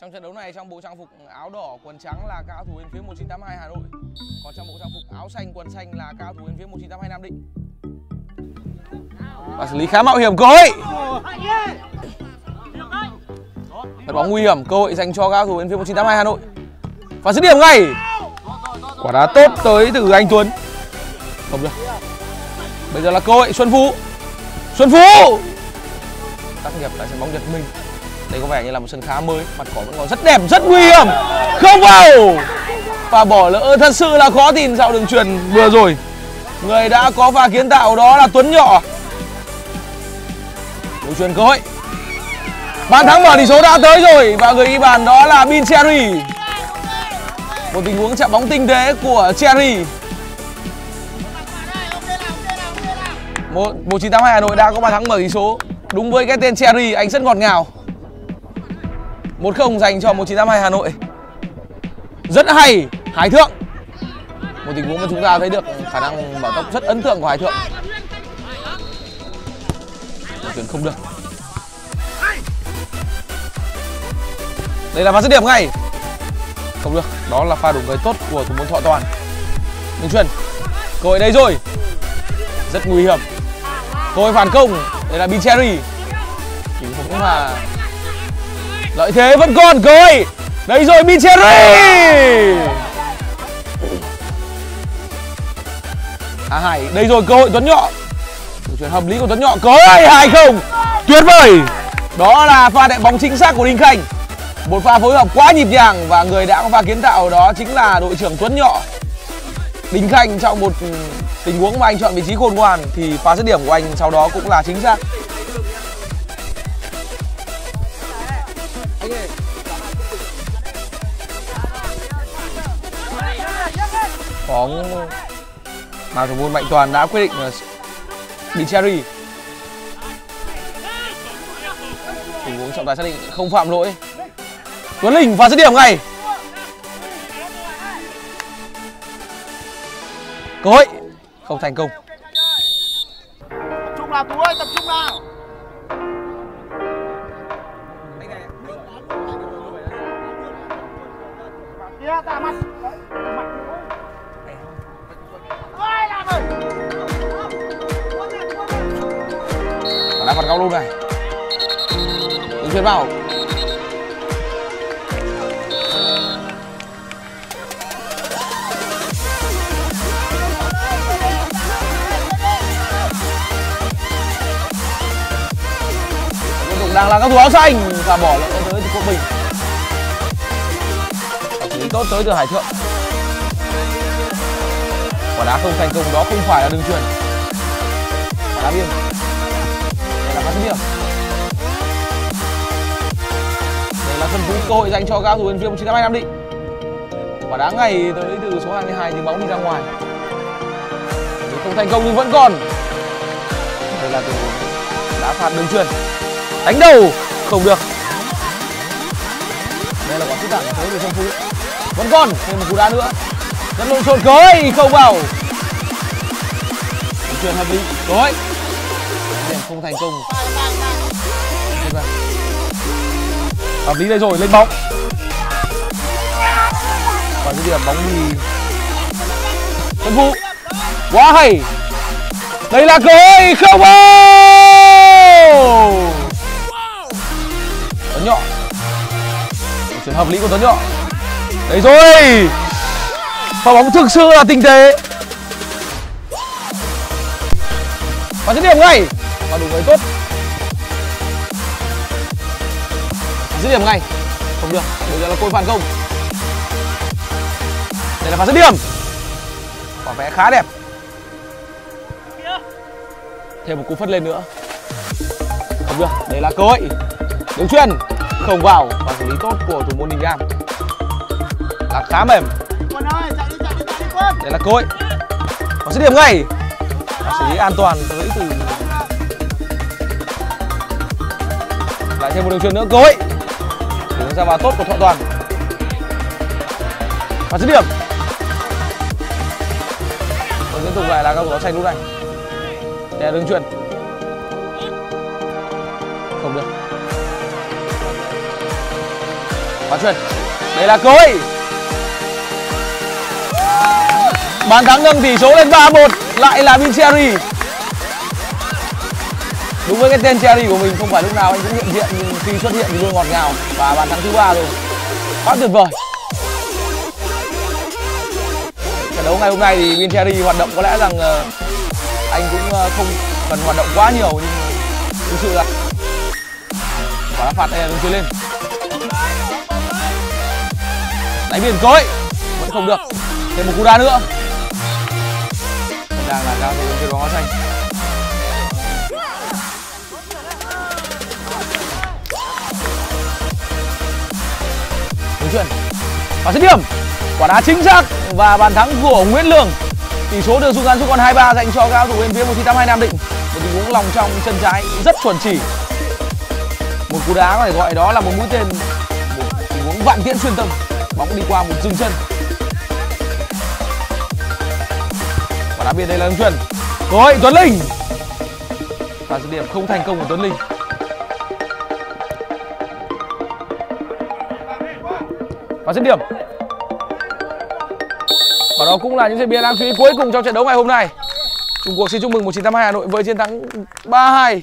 Trong trận đấu này trong bộ trang phục áo đỏ quần trắng là cao thủ bên phía 1982 Hà Nội. Còn trong bộ trang phục áo xanh quần xanh là cao thủ bên phía 1982 Nam Định. Và xử lý khá mạo hiểm cơ hội. Mất bóng nguy hiểm, cơ hội dành cho cao thủ bên phía 1982 Hà Nội. Và dứt điểm ngay. Quả đá tốt tới từ anh Tuấn. Không được. Bây giờ là cơ hội Xuân Phú. Xuân Phú. Tác nghiệp tại sân bóng Nhật Minh. Đây có vẻ như là một sân khá mới, mặt cỏ vẫn còn rất đẹp, rất nguy hiểm. Không vào. Và bỏ lỡ thật sự là khó tìm dạo đường truyền vừa rồi. Người đã có pha kiến tạo đó là Tuấn Nhỏ. Đường truyền cơ hội. Bàn thắng mở tỷ số đã tới rồi và người ghi bàn đó là Bin Cherry. Một tình huống chạm bóng tinh tế của Cherry. Một 1982 Hà Nội đã có bàn thắng mở tỷ số. Đúng với cái tên Cherry, anh rất ngọt ngào. 1-0 dành cho 1982 Hà Nội. Rất hay, Hải Thượng. Một tình huống mà chúng ta thấy được khả năng bảo tốc rất ấn tượng của Hải Thượng. Một chuyển không được. Đây là pha dứt điểm ngay. Không được, đó là pha đủ người tốt của thủ môn Thọ Toàn. Minh truyền. Cơ hội đây rồi. Rất nguy hiểm. Cơ hội phản công. Đây là Bin Cherry. Chỉ cũng là lợi thế vẫn còn cơ đấy rồi Micheri À Hải, đây rồi cơ hội Tuấn Nhọ. chuyển hợp lý của Tuấn Nhọ. Có hai không Tuyệt vời. Đó là pha đệm bóng chính xác của Đinh Khanh. Một pha phối hợp quá nhịp nhàng và người đã có pha kiến tạo đó chính là đội trưởng Tuấn Nhọ. Đinh Khanh trong một ừ, tình huống mà anh chọn vị trí khôn ngoan thì pha dứt điểm của anh sau đó cũng là chính xác. Bóng mà thủ môn Mạnh Toàn đã quyết định ờ, là đi Cherry. Tình huống trọng tài xác định không phạm lỗi. Tuấn Linh và dứt điểm ngay. Cơ hội không thành công. Tập trung nào Tú ơi, tập trung nào. Luôn này. Đường chuyền vào. Đang là các thủ áo xanh và bỏ lỡ tới từ quốc bình. chỉ tốt tới từ Hải Thượng. Quả đá không thành công, đó không phải là đường truyền Quả đá biên. Cơ hội dành cho cao thủ bên phía 1982 Nam Định. Quả đá ngày tới từ số 22 nhưng bóng đi ra ngoài. Không thành công nhưng vẫn còn. Đây là từ đá phạt đường chuyền. Đánh đầu, không được. Đây là quả sút đạn tới từ sân Phú. Vẫn còn thêm một cú đá nữa. Rất lộn xộn cối, không vào. Đường chuyền hợp lý. Cối. Không thành công. Hợp lý đây rồi, lên bóng. Và cái điểm bóng gì Tuấn Vũ. Quá hay. Đây là cơ hội không vào Tuấn Nhọ. Chuyển hợp lý của Tuấn Nhọ. Đấy rồi. Pha bóng thực sự là tinh tế. Và dứt điểm ngay. Và đủ người tốt. Dứt điểm ngay. Không được, Bây giờ là côi phản công. Đây là pha dứt điểm. Quả vẽ khá đẹp. Thêm một cú phất lên nữa. Không được, Đây là cơ hội. Đường chuyền, Không vào Và xử lý tốt của thủ môn Đình Giang Là khá mềm. Đây là cơ hội. Quả dứt điểm ngay. Và xử lý an toàn tới từ lại thêm một đường truyền nữa, cơ hội ra vào tốt của thọ toàn và dứt điểm. Và tiếp tục lại là các thủ áo xanh lúc này Để đường truyền không được. Và truyền đây là cơ hội. Bàn thắng nâng tỷ số lên 3-1 lại là Vincherry đúng với cái tên Cherry của mình, không phải lúc nào anh cũng hiện diện nhưng khi xuất hiện thì luôn ngọt ngào. Và bàn thắng thứ ba rồi. Quá tuyệt vời. Trận đấu ngày hôm nay thì Vincherry hoạt động có lẽ rằng ờ, anh cũng ờ, không cần hoạt động quá nhiều nhưng thực sự là quả đá phạt này là đường lên. Đánh biển cối. Vẫn không được. Thêm một cú đá nữa. Đang là cao thủ kia bóng áo xanh. Đúng chuyện và dứt điểm, quả đá chính xác và bàn thắng của Nguyễn Lương. Tỷ số được rút ngắn xuống còn 2-3 dành cho cao thủ bên phía 1982 Nam Định. Một tình huống lòng trong, chân trái rất chuẩn chỉ. Một cú đá có thể gọi đó là một mũi tên, một tình huống vạn tiễn xuyên tâm. Bóng đi qua một dừng chân. Quả đá biên đây là ứng chuyển rồi Tuấn Linh. Và dứt điểm không thành công của Tuấn Linh. Và dứt điểm và đó cũng là những diễn biến đáng chú ý cuối cùng trong trận đấu ngày hôm nay Trung Quốc xin chúc mừng 1982 Hà Nội với chiến thắng 3-2